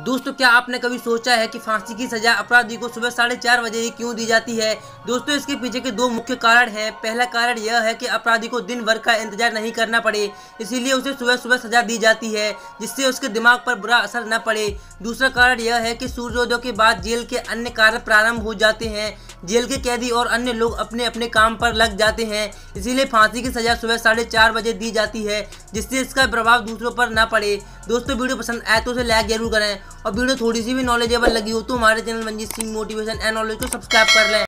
दोस्तों, क्या आपने कभी सोचा है कि फांसी की सजा अपराधी को सुबह साढ़े चार बजे ही क्यों दी जाती है? दोस्तों, इसके पीछे के दो मुख्य कारण हैं। पहला कारण यह है कि अपराधी को दिन भर का इंतज़ार नहीं करना पड़े, इसीलिए उसे सुबह सुबह सजा दी जाती है, जिससे उसके दिमाग पर बुरा असर न पड़े। दूसरा कारण यह है कि सूर्योदय के बाद जेल के अन्य कार्य प्रारंभ हो जाते हैं जेल के कैदी और अन्य लोग अपने अपने काम पर लग जाते हैं। इसीलिए फांसी की सजा सुबह साढ़े चार बजे दी जाती है, जिससे इसका प्रभाव दूसरों पर ना पड़े। दोस्तों, वीडियो पसंद आए तो उसे लाइक ज़रूर करें। और वीडियो थोड़ी सी भी नॉलेजेबल लगी हो तो हमारे channel Manjeet Singh motivation and knowledge को सब्सक्राइब कर लें।